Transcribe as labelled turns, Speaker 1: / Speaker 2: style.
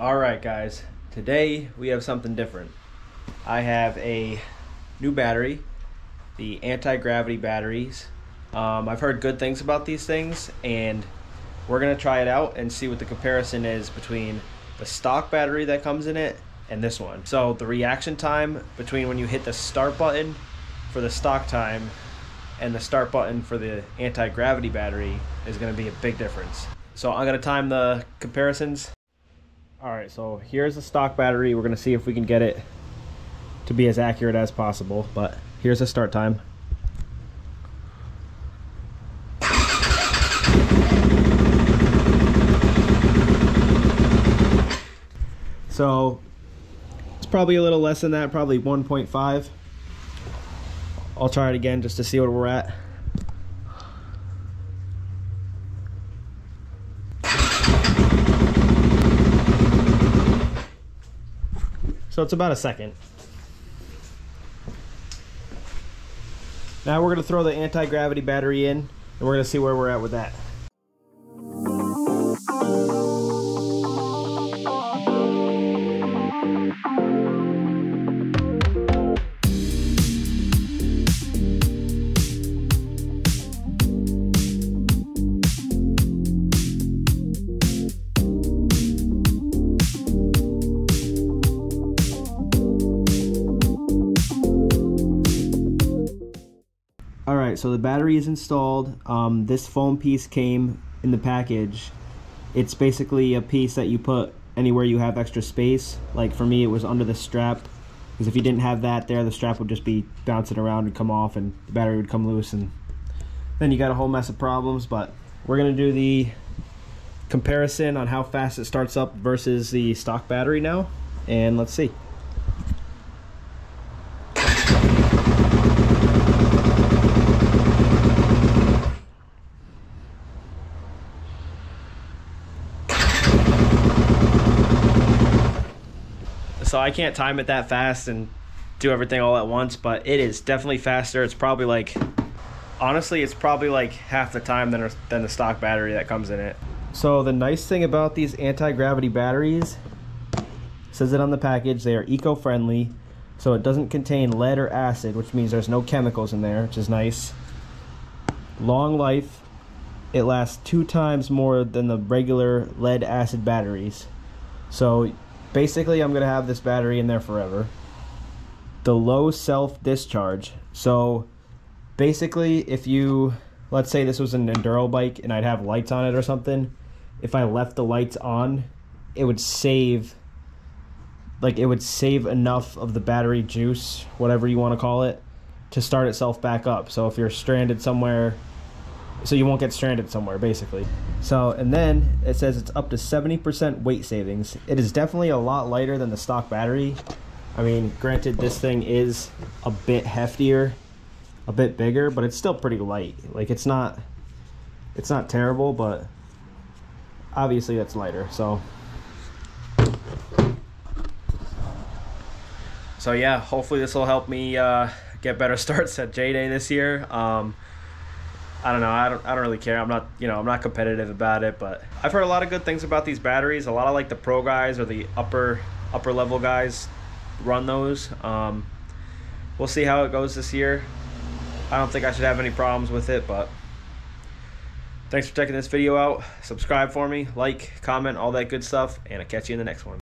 Speaker 1: All right, guys. Today we have something different. I have a new battery, the anti-gravity batteries. Um, I've heard good things about these things, and we're gonna try it out and see what the comparison is between the stock battery that comes in it and this one. So the reaction time between when you hit the start button for the stock time and the start button for the anti-gravity battery is going to be a big difference. So I'm going to time the comparisons. All right, so here's the stock battery. We're to see if we can get it to be as accurate as possible, but here's the start time. So it's probably a little less than that, probably 1.5. I'll try it again just to see where we're at. So it's about a second. Now we're going to throw the anti-gravity battery in and we're going to see where we're at with that. So the battery is installed. Um, this foam piece came in the package. It's basically a piece that you put anywhere you have extra space. Like for me, it was under the strap. Because if you didn't have that there, the strap would just be bouncing around and come off and the battery would come loose and then you got a whole mess of problems. But we're gonna do the comparison on how fast it starts up versus the stock battery now. And let's see. So I can't time it that fast and do everything all at once, but it is definitely faster. It's probably like, honestly, it's probably like half the time than, than the stock battery that comes in it. So the nice thing about these anti-gravity batteries, says it on the package, they are eco-friendly, so it doesn't contain lead or acid, which means there's no chemicals in there, which is nice. Long life, it lasts two times more than the regular lead acid batteries. So basically I'm gonna have this battery in there forever. The low self discharge. So basically if you let's say this was an enduro bike and I'd have lights on it or something, if I left the lights on, it would save like it would save enough of the battery juice, whatever you want to call it, to start itself back up. So if you're stranded somewhere so you won't get stranded somewhere basically. So and then it says it's up to 70% weight savings. It is definitely a lot lighter than the stock battery. I mean granted this thing is a bit heftier a bit bigger but it's still pretty light. Like it's not it's not terrible but obviously that's lighter so. So yeah hopefully this will help me uh, get better starts at j-day this year. Um, I don't know. I don't. I don't really care. I'm not. You know. I'm not competitive about it. But I've heard a lot of good things about these batteries. A lot of like the pro guys or the upper upper level guys run those. Um, we'll see how it goes this year. I don't think I should have any problems with it. But thanks for checking this video out. Subscribe for me, like, comment, all that good stuff, and I'll catch you in the next one.